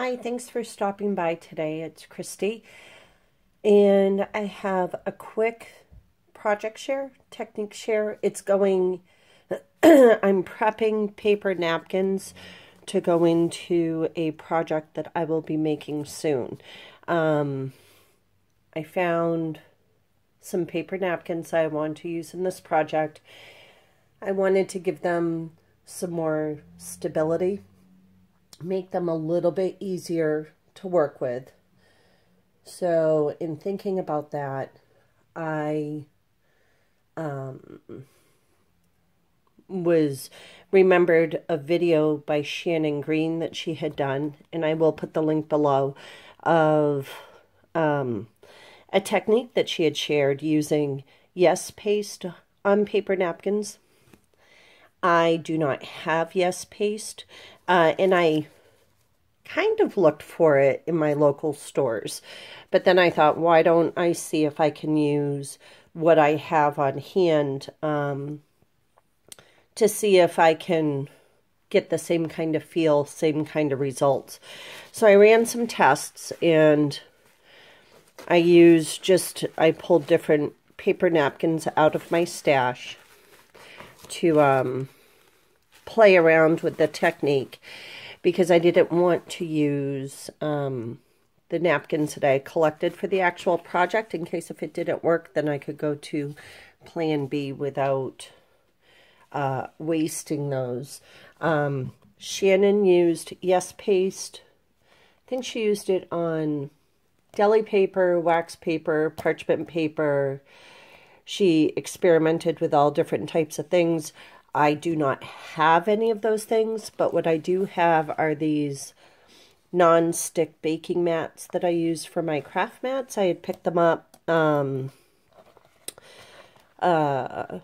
Hi, thanks for stopping by today. It's Christy, and I have a quick project share, technique share. It's going, I'm prepping paper napkins to go into a project that I will be making soon. Um, I found some paper napkins I want to use in this project. I wanted to give them some more stability make them a little bit easier to work with. So, in thinking about that, I um, was remembered a video by Shanon Green that she had done, and I will put the link below of um, a technique that she had shared using Yes paste on paper napkins. I do not have Yes paste, uh, and I kind of looked for it in my local stores. But then I thought, why don't I see if I can use what I have on hand um, to see if I can get the same kind of feel, same kind of results. So I ran some tests and I used just, I pulled different paper napkins out of my stash to um, play around with the technique because I didn't want to use um, the napkins that I collected for the actual project in case if it didn't work, then I could go to plan B without uh, wasting those. Um, Shanon used Yes Paste. I think she used it on deli paper, wax paper, parchment paper. She experimented with all different types of things. I do not have any of those things, but what I do have are these non-stick baking mats that I use for my craft mats. I had picked them up um, uh,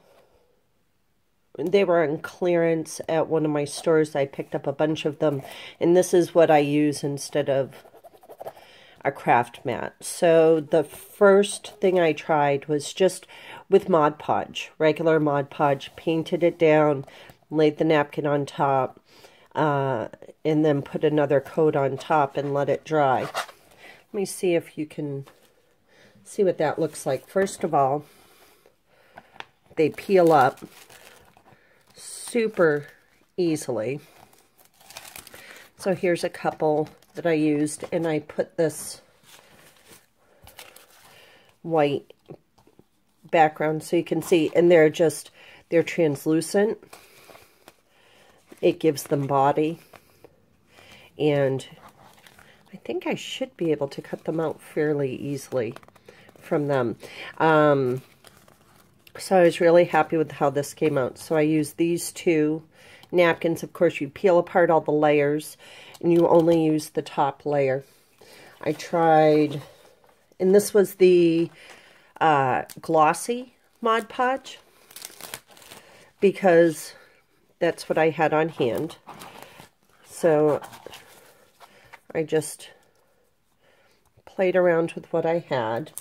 they were on clearance at one of my stores. I picked up a bunch of them, and this is what I use instead of a craft mat. So the first thing I tried was just with Mod Podge, regular Mod Podge, painted it down, laid the napkin on top, uh, and then put another coat on top and let it dry. Let me see if you can see what that looks like. First of all, they peel up super easily. So here's a couple that I used, and I put this white background so you can see, and they're just, they're translucent. It gives them body, and I think I should be able to cut them out fairly easily from them. Um, so I was really happy with how this came out. So I used these two napkins. Of course, you peel apart all the layers, and you only use the top layer. I tried, and this was the uh, glossy Mod Podge, because that's what I had on hand. So I just played around with what I had.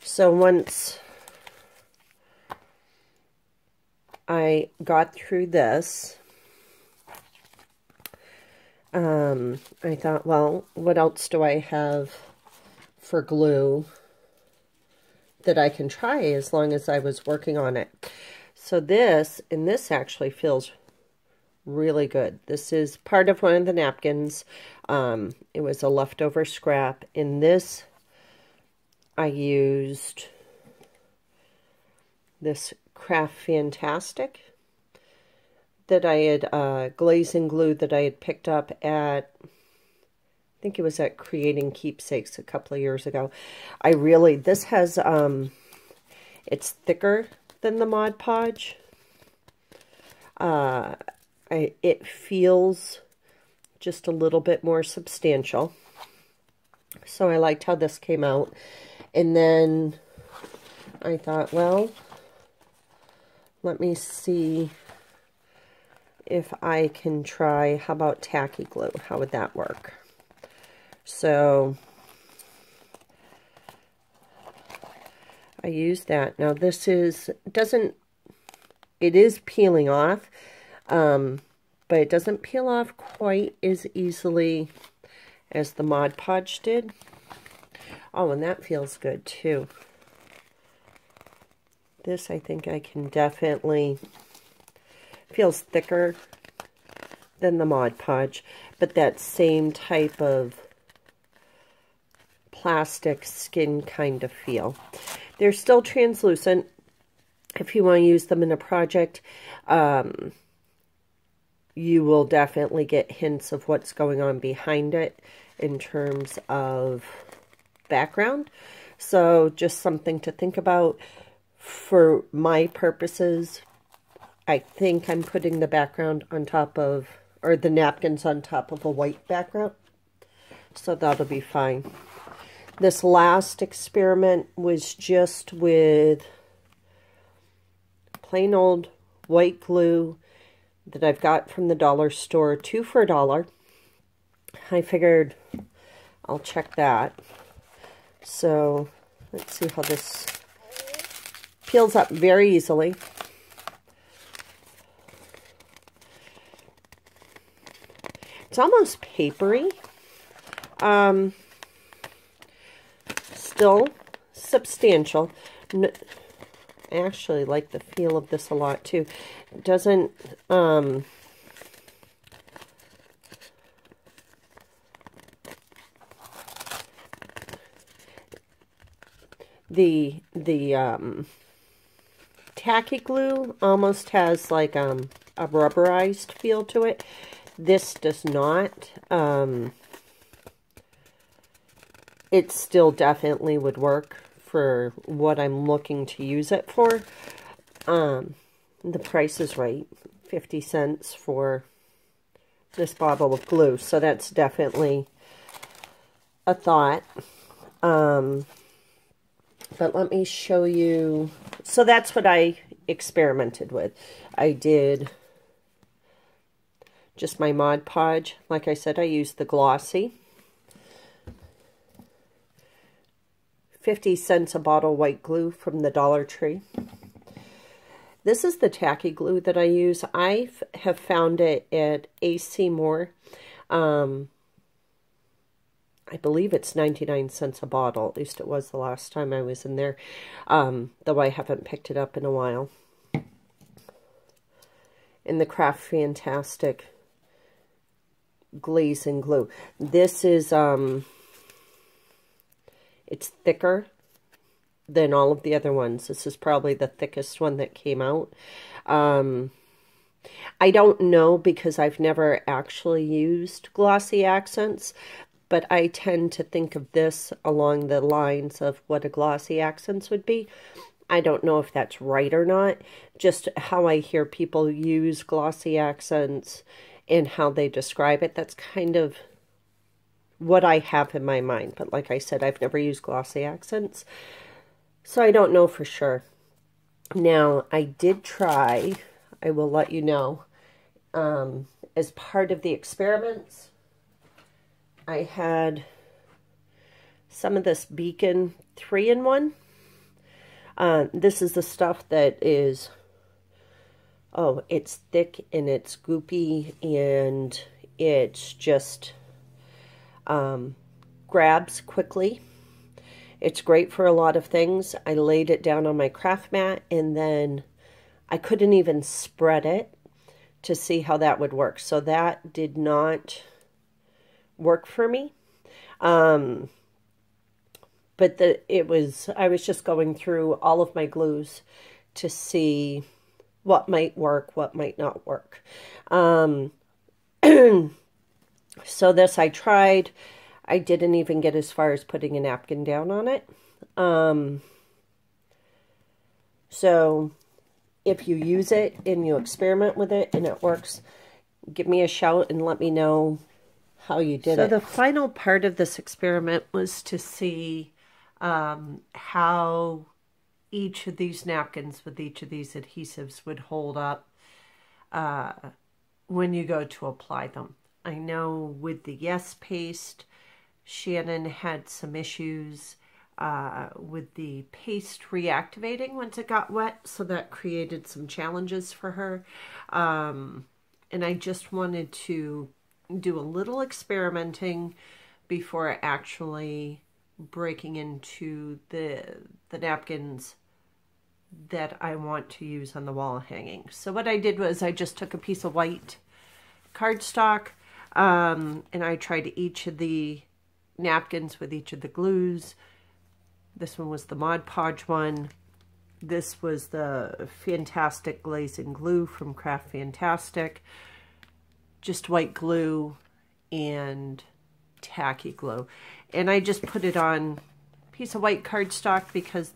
So once I got through this, um, I thought, well, what else do I have for glue that I can try as long as I was working on it? So this, and this actually feels really good. This is part of one of the napkins. Um, it was a leftover scrap. In this, I used this Craft Fantastic that I had, uh, glazing glue that I had picked up at, think it was at Creating Keepsakes a couple of years ago. I really, this has, um, it's thicker than the Mod Podge. Uh, I, it feels just a little bit more substantial. So I liked how this came out. And then I thought, well, let me see if I can try, how about tacky glue? How would that work? So, I use that. Now this is, doesn't, it is peeling off, um, but it doesn't peel off quite as easily as the Mod Podge did. Oh, and that feels good too. This I think I can definitely, feels thicker than the Mod Podge, but that same type of plastic skin kind of feel. They're still translucent if you want to use them in a project. Um, you will definitely get hints of what's going on behind it in terms of background. So just something to think about for my purposes. I think I'm putting the background on top of, or the napkins on top of a white background. So that'll be fine. This last experiment was just with plain old white glue that I've got from the dollar store, two for a dollar. I figured I'll check that. So let's see how this peels up very easily. It's almost papery. Um, still substantial. I actually like the feel of this a lot too. It doesn't, um, the, the, um, tacky glue almost has like, um, a rubberized feel to it. This does not, um, it still definitely would work for what I'm looking to use it for. Um, the price is right. 50 cents for this bottle of glue. So that's definitely a thought. Um, but let me show you. So that's what I experimented with. I did just my Mod Podge. Like I said, I used the glossy. 50 cents a bottle white glue from the Dollar Tree. This is the tacky glue that I use. I have found it at AC Moore. Um, I believe it's 99 cents a bottle. At least it was the last time I was in there. Um, though I haven't picked it up in a while. In the Craft Fantastic glaze and glue. This is um, it's thicker than all of the other ones. This is probably the thickest one that came out. Um, I don't know because I've never actually used glossy accents, but I tend to think of this along the lines of what a glossy accents would be. I don't know if that's right or not, just how I hear people use glossy accents and how they describe it. That's kind of what I have in my mind. But like I said, I've never used glossy accents, so I don't know for sure. Now, I did try, I will let you know, um, as part of the experiments, I had some of this Beacon 3-in-1. Uh, this is the stuff that is, oh, it's thick and it's goopy and it's just um, grabs quickly. It's great for a lot of things. I laid it down on my craft mat and then I couldn't even spread it to see how that would work. So that did not work for me. Um, but the it was I was just going through all of my glues to see what might work, what might not work. Um, So this I tried. I didn't even get as far as putting a napkin down on it. Um, so if you use it and you experiment with it and it works, give me a shout and let me know how you did so it. So the final part of this experiment was to see um, how each of these napkins with each of these adhesives would hold up uh, when you go to apply them. I know with the Yes paste, Shanon had some issues uh, with the paste reactivating once it got wet, so that created some challenges for her. Um, and I just wanted to do a little experimenting before actually breaking into the the napkins that I want to use on the wall hanging. So what I did was I just took a piece of white cardstock um, and I tried each of the napkins with each of the glues. This one was the Mod Podge one. This was the Fantastic Glazing Glue from Craft Fantastic. Just white glue and tacky glue. And I just put it on a piece of white cardstock because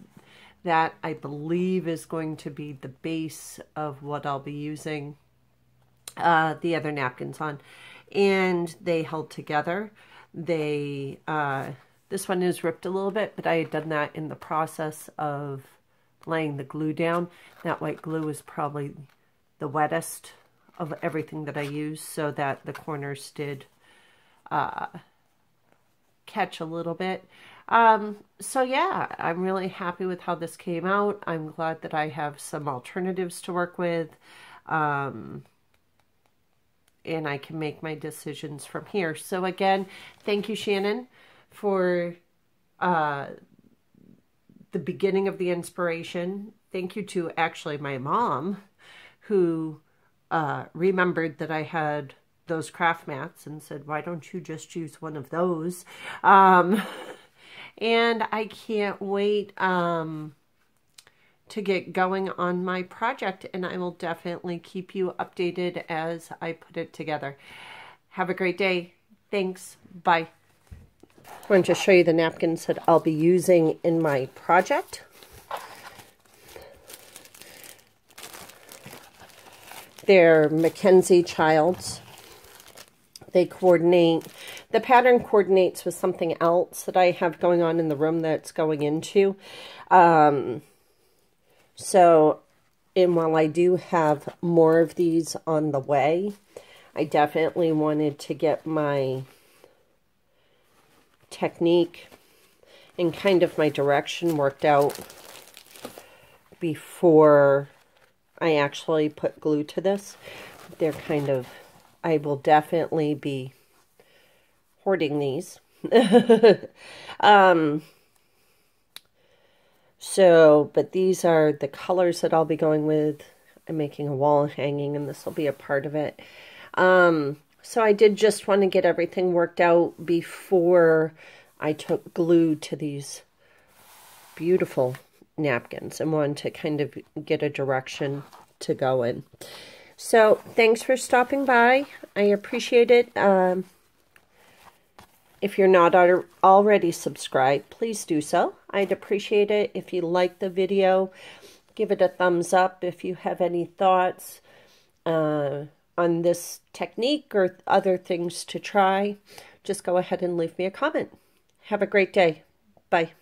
that I believe is going to be the base of what I'll be using uh, the other napkins on. And they held together. They, uh, this one is ripped a little bit, but I had done that in the process of laying the glue down. That white glue is probably the wettest of everything that I use so that the corners did uh, catch a little bit. Um, so yeah, I'm really happy with how this came out. I'm glad that I have some alternatives to work with. Um, and I can make my decisions from here. So again, thank you, Shanon, for uh, the beginning of the inspiration. Thank you to actually my mom, who uh, remembered that I had those craft mats and said, why don't you just use one of those? Um, and I can't wait um, to get going on my project and I will definitely keep you updated as I put it together. Have a great day. Thanks. Bye. I'm going to show you the napkins that I'll be using in my project. They're Mackenzie Childs. They coordinate, the pattern coordinates with something else that I have going on in the room that's going into. Um, so, and while I do have more of these on the way, I definitely wanted to get my technique and kind of my direction worked out before I actually put glue to this. They're kind of, I will definitely be hoarding these. um, so, but these are the colors that I'll be going with. I'm making a wall hanging and this will be a part of it. Um, so I did just want to get everything worked out before I took glue to these beautiful napkins and wanted to kind of get a direction to go in. So thanks for stopping by. I appreciate it. Um, if you're not already subscribed, please do so. I'd appreciate it if you like the video. Give it a thumbs up if you have any thoughts. Uh, on this technique or other things to try, just go ahead and leave me a comment. Have a great day. Bye.